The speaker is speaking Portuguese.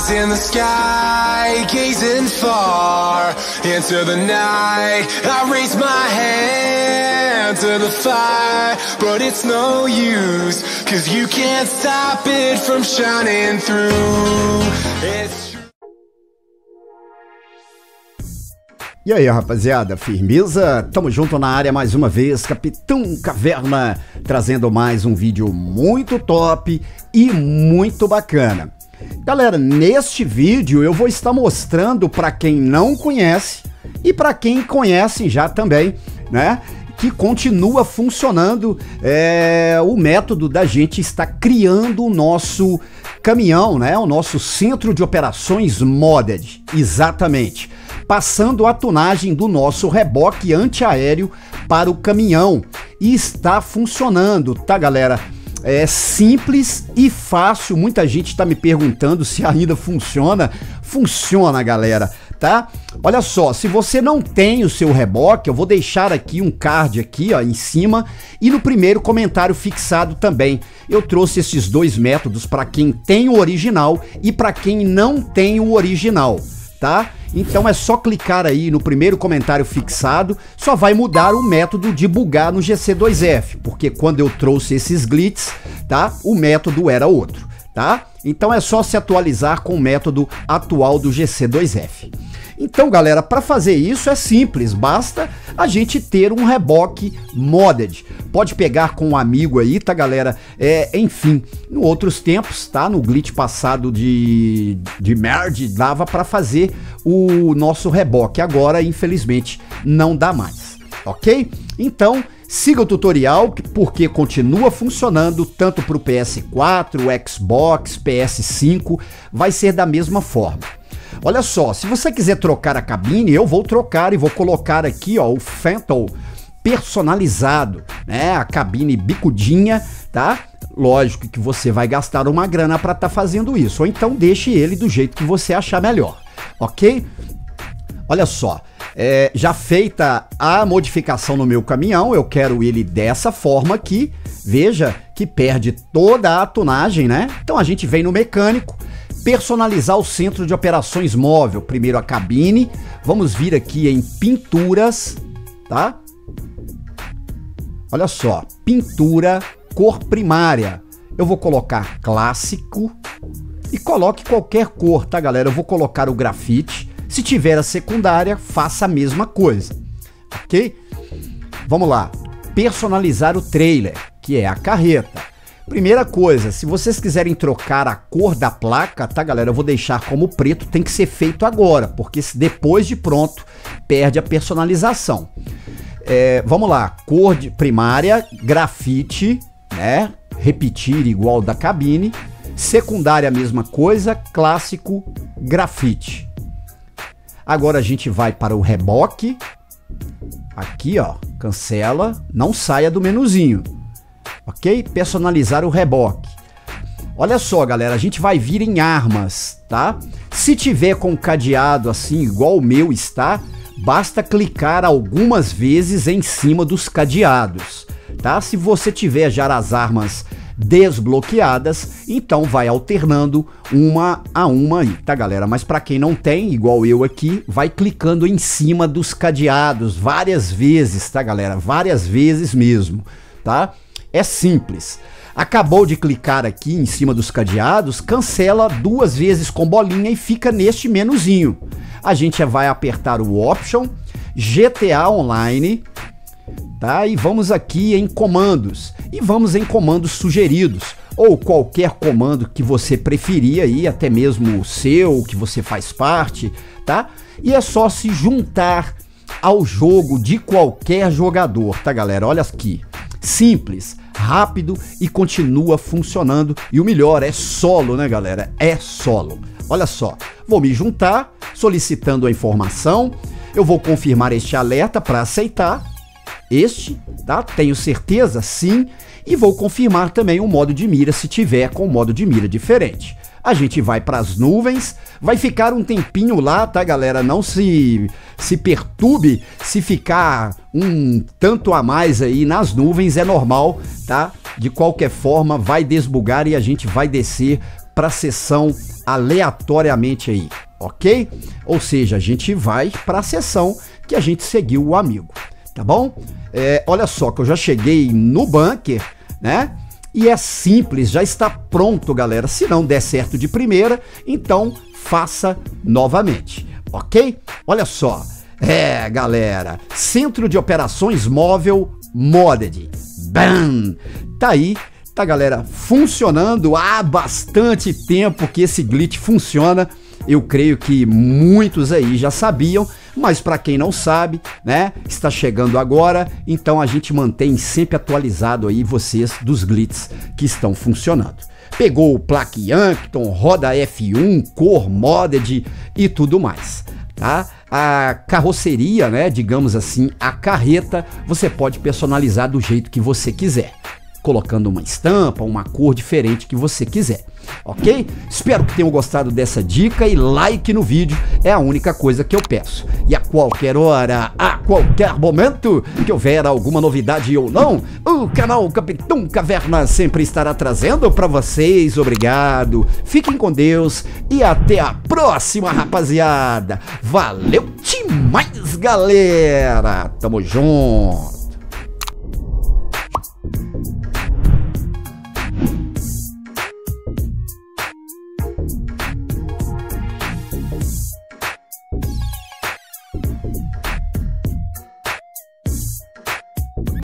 eyes in the sky, gazing far into the night. I raise my hand to the fire, but it's no use, cause you can't stop it from shining through. It's E aí, rapaziada, firmeza? Tamo junto na área mais uma vez, Capitão Caverna, trazendo mais um vídeo muito top e muito bacana. Galera, neste vídeo eu vou estar mostrando para quem não conhece e para quem conhece já também, né? Que continua funcionando é, o método da gente estar criando o nosso caminhão, né? O nosso centro de operações modded, exatamente passando a tunagem do nosso reboque antiaéreo para o caminhão. E está funcionando, tá, galera? É simples e fácil. Muita gente está me perguntando se ainda funciona. Funciona, galera, tá? Olha só, se você não tem o seu reboque, eu vou deixar aqui um card aqui, ó, em cima e no primeiro comentário fixado também. Eu trouxe esses dois métodos para quem tem o original e para quem não tem o original, tá? Então é só clicar aí no primeiro comentário fixado, só vai mudar o método de bugar no GC2F, porque quando eu trouxe esses glitches, tá? O método era outro, tá? Então é só se atualizar com o método atual do GC2F. Então, galera, para fazer isso é simples, basta a gente ter um reboque modded. Pode pegar com um amigo aí, tá, galera? É, enfim, no outros tempos, tá? No glitch passado de, de merge, dava para fazer o nosso reboque. Agora, infelizmente, não dá mais, ok? Então, siga o tutorial, porque continua funcionando tanto para o PS4, Xbox, PS5, vai ser da mesma forma. Olha só, se você quiser trocar a cabine, eu vou trocar e vou colocar aqui, ó, o Phantom personalizado, né? A cabine bicudinha, tá? Lógico que você vai gastar uma grana para estar tá fazendo isso, ou então deixe ele do jeito que você achar melhor, ok? Olha só, é, já feita a modificação no meu caminhão, eu quero ele dessa forma aqui. Veja que perde toda a tonagem, né? Então a gente vem no mecânico, personalizar o centro de operações móvel. Primeiro a cabine, vamos vir aqui em pinturas, tá? Olha só, pintura, cor primária. Eu vou colocar clássico e coloque qualquer cor, tá galera? Eu vou colocar o grafite. Se tiver a secundária, faça a mesma coisa, ok? Vamos lá, personalizar o trailer, que é a carreta. Primeira coisa, se vocês quiserem trocar a cor da placa, tá galera, eu vou deixar como preto, tem que ser feito agora, porque depois de pronto perde a personalização. É, vamos lá, cor de primária, grafite, né? Repetir igual da cabine. Secundária mesma coisa, clássico, grafite. Agora a gente vai para o reboque. Aqui, ó, cancela, não saia do menuzinho ok? Personalizar o reboque. Olha só, galera, a gente vai vir em armas, tá? Se tiver com cadeado assim, igual o meu está, basta clicar algumas vezes em cima dos cadeados, tá? Se você tiver já as armas desbloqueadas, então vai alternando uma a uma aí, tá galera? Mas para quem não tem, igual eu aqui, vai clicando em cima dos cadeados várias vezes, tá galera? Várias vezes mesmo, tá? É simples. Acabou de clicar aqui em cima dos cadeados, cancela duas vezes com bolinha e fica neste menuzinho. A gente vai apertar o Option, GTA Online, tá? E vamos aqui em comandos. E vamos em comandos sugeridos ou qualquer comando que você preferir aí, até mesmo o seu, que você faz parte, tá? E é só se juntar ao jogo de qualquer jogador, tá galera? Olha aqui. Simples, rápido e continua funcionando. E o melhor é solo, né, galera? É solo. Olha só, vou me juntar solicitando a informação. Eu vou confirmar este alerta para aceitar. Este, tá? Tenho certeza? Sim. E vou confirmar também o modo de mira se tiver com o modo de mira diferente a gente vai para as nuvens, vai ficar um tempinho lá, tá, galera? Não se se perturbe se ficar um tanto a mais aí nas nuvens, é normal, tá? De qualquer forma, vai desbugar e a gente vai descer para a sessão aleatoriamente aí, ok? Ou seja, a gente vai para a sessão que a gente seguiu o amigo, tá bom? É, olha só que eu já cheguei no bunker, né? E é simples, já está pronto, galera. Se não der certo de primeira, então faça novamente, ok? Olha só, é, galera, Centro de Operações Móvel Modded. Bam! Tá aí, tá, galera, funcionando há bastante tempo que esse glitch funciona. Eu creio que muitos aí já sabiam, mas para quem não sabe, né, está chegando agora, então a gente mantém sempre atualizado aí vocês dos glitches que estão funcionando. Pegou o plaque Yankton, roda F1, cor modded e tudo mais, tá? A carroceria, né, digamos assim, a carreta, você pode personalizar do jeito que você quiser colocando uma estampa, uma cor diferente que você quiser, ok? Espero que tenham gostado dessa dica e like no vídeo é a única coisa que eu peço. E a qualquer hora, a qualquer momento que houver alguma novidade ou não, o canal Capitão Caverna sempre estará trazendo para vocês. Obrigado, fiquem com Deus e até a próxima, rapaziada. Valeu demais, galera! Tamo junto!